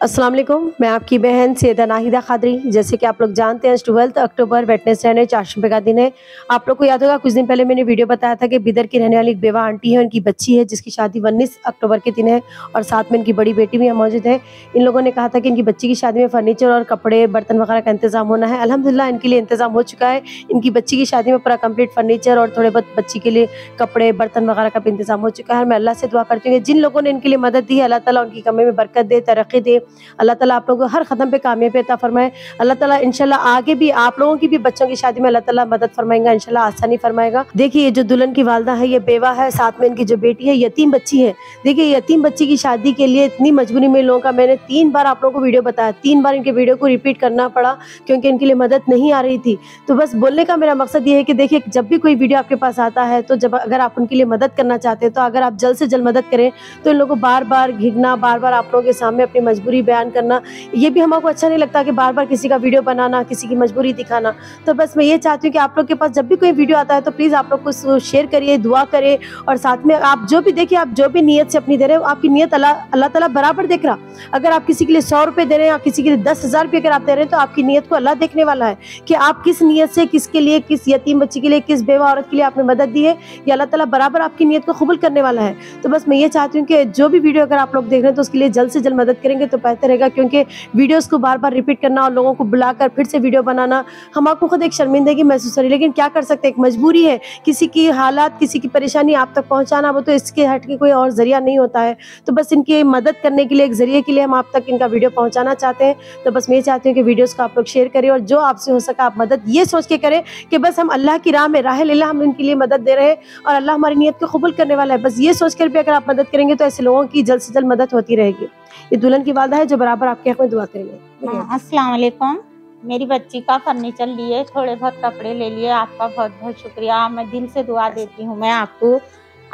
अस्सलाम वालेकुम मैं आपकी बहन सैदा नाहिदा खादरी। जैसे कि आप लोग जानते हैं ट्वेल्थ अक्टूबर वेटनेसडे चारशंबे का दिन है। आप लोग को याद होगा, कुछ दिन पहले मैंने वीडियो बताया था कि बिदर की रहने वाली एक बेवा आंटी है, उनकी बच्ची है, जिसकी शादी उन्नीस अक्टूबर के दिन है, और साथ में इनकी बड़ी बेटी भी मौजूद है। इन लोगों ने कहा था कि इनकी बच्ची की शादी में फर्नीचर और कपड़े, बर्तन वगैरह का इंतज़ाम होना है। अलहमदिल्ला इनके लिए इंतज़ाम हो चुका है। इनकी बच्ची की शादी में पूरा कंप्लीट फर्नीचर और थोड़े बहुत बच्ची के लिए कपड़े, बर्तन वगैरह का भी इंतज़ाम हो चुका है। मैं अल्लाह से दुआ करती हूँ जिन लोगों ने इनके लिए मदद दी है, अल्लाह ताला उनकी कमी में बरकत दे, तरक्की दे अल्लाह ताला आप लोगों को हर ख़दम पे कामयाबी अता फरमाए। अल्लाह ताला इंशाल्लाह आगे भी आप लोगों की भी बच्चों की शादी में अल्लाह ताला मदद फरमाएगा, इंशाल्लाह आसानी फरमाएगा। देखिए, ये जो दुल्हन की वालदा है, ये बेवा है, साथ में इनकी जो बेटी है यतीम बच्ची है। देखिए यतीम बच्ची की शादी के लिए इतनी मजबूरी में लोगों का, मैंने तीन बार आप लोगों को वीडियो बताया, तीन बार इनके वीडियो को रिपीट करना पड़ा क्योंकि इनके लिए मदद नहीं आ रही थी। तो बस बोलने का मेरा मकसद ये है कि देखिए, जब भी कोई वीडियो आपके पास आता है तो जब अगर आप उनके लिए मदद करना चाहते हैं तो अगर आप जल्द से जल्द मदद करें तो इन लोगों को बार बार घिरना बार बार आप लोगों के सामने अपनी मजबूरी बयान करना, ये भी हमको अच्छा नहीं लगता कि बार बार किसी का वीडियो बनाना, किसी की मजबूरी दिखाना। तो बस मैं ये चाहती हूँ कि आप लोग के पास जब भी कोई वीडियो आता है तो प्लीज़ आप लोग को शेयर करिए, दुआ करें और साथ में आप जो भी देखिए, आप जो भी नीयत से अपनी दे रहे हो, आपकी नीयत अल्लाह अल्लाह ताला बराबर देख रहा। अगर आप किसी के लिए सौ रुपये दे रहे हैं या किसी के लिए दस हज़ार अगर आप दे रहे हैं तो आपकी नीयत को अल्लाह देखने वाला है कि आप किस नीयत से, किसके लिए, किस यतीम बच्ची के लिए, किस बेवा औरत के लिए आपने मदद दी है, या अल्लाह ताला बराबर आपकी नीयत को कबूल करने वाला है। तो बस मैं ये चाहती हूँ कि जो भी वीडियो अगर आप लोग देख रहे हैं तो उसके लिए जल्द से जल्द मदद करेंगे तो बेहतर रहेगा, क्योंकि वीडियोज़ को बार बार रिपीट करना और लोगों को बुलाकर फिर से वीडियो बनाना हम आपको खुद एक शर्मिंदगी महसूस है लेकिन क्या कर सकते हैं? एक मजबूरी है। किसी की हालात, किसी की परेशानी आप तक पहुँचाना, वो तो इसके हट के कोई और ज़रिया नहीं होता है। तो बस इनकी मदद करने के लिए, एक ज़रिए के लिए हम आप तक इनका वीडियो पहुँचाना चाहते हैं। तो बस मैं चाहती हूँ कि वीडियोज़ को आप लोग शेयर करें और जो आपसे हो सका आप मदद ये सोच के करें कि बस हम अल्लाह की राह में, राह लीला हम इनके लिए मदद दे रहे हैं और अल्लाह हमारी नीयत को कबूल करने वाला है। बस ये सोच कर भी अगर आप मदद करेंगे तो ऐसे लोगों की जल्द से जल्द मदद होती रहेगी। ये दुल्हन की वादा है जो बराबर आपके हक में दुआ करेंगे। हाँ, अस्सलाम वालेकुम। मेरी बच्ची का फर्नीचर लिए थोड़े बहुत कपड़े ले लिए। आपका बहुत बहुत शुक्रिया। मैं दिल से दुआ देती हूँ मैं आपको।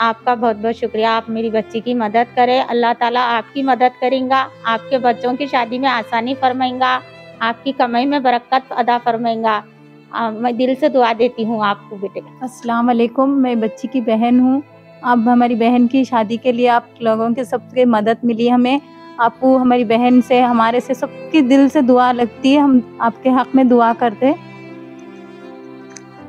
आपका बहुत बहुत शुक्रिया। आप मेरी बच्ची की मदद करें। अल्लाह ताला आपकी मदद करेंगा। आपके बच्चों की शादी में आसानी फरमाएँगा। आपकी कमाई में बरकत अदा फरमाएँगा। मैं दिल से दुआ देती हूँ आपको बेटे। अस्सलाम वालेकुम। मैं बच्ची की बहन हूँ। अब हमारी बहन की शादी के लिए आप लोगों के सबसे मदद मिली हमें। आपको, हमारी बहन से, हमारे से सबके दिल से दुआ लगती है। हम आपके हक में दुआ करते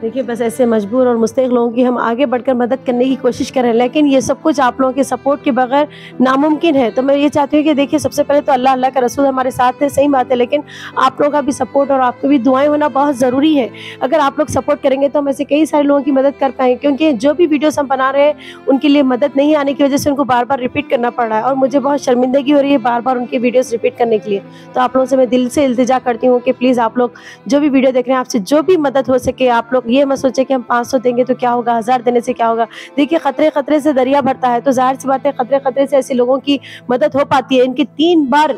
देखिए, बस ऐसे मजबूर और मुस्तक लोगों की हम आगे बढ़कर मदद करने की कोशिश कर रहे हैं लेकिन ये सब कुछ आप लोगों के सपोर्ट के बगैर नामुमकिन है। तो मैं ये चाहती हूँ कि देखिए, सबसे पहले तो अल्लाह अल्लाह का रसूल हमारे साथ है, सही बात है, लेकिन आप लोगों का भी सपोर्ट और आपको भी दुआएँ होना बहुत ज़रूरी है। अगर आप लोग सपोर्ट करेंगे तो हम ऐसे कई सारे लोगों की मदद कर पाएँगे, क्योंकि जो भी वीडियोज़ हम बना रहे हैं, उनके लिए मदद नहीं आने की वजह से उनको बार बार रिपीट करना पड़ रहा है, और मुझे बहुत शर्मिंदगी हो रही है बार बार उनकी वीडियोज़ रिपीट करने के लिए। तो आप लोगों से मैं दिल से इल्तजा करती हूँ कि प्लीज़ आप लोग जो भी वीडियो देख रहे हैं, आपसे जो भी मदद हो सके, आप लोग ये मत सोचे कि हम पाँच सौ देंगे तो क्या होगा? हज़ार देने से क्या होगा? देखिए खतरे खतरे से दरिया भरता है तो ज़ाहिर सी बात है खतरे खतरे से ऐसे लोगों की मदद हो पाती है। इनकी तीन बार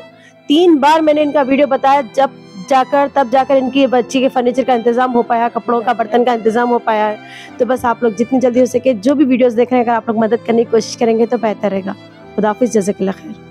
तीन बार मैंने इनका वीडियो बताया, जब जाकर, तब जाकर इनकी बच्ची के फर्नीचर का इंतज़ाम हो पाया, कपड़ों का, बर्तन का इंतज़ाम हो पाया है। तो बस आप लोग जितनी जल्दी हो सके, जो भी वीडियोस देख रहे हैं, अगर आप लोग मदद करने की कोशिश करेंगे तो बेहतर रहेगा। खुदाफिज जजक खैर।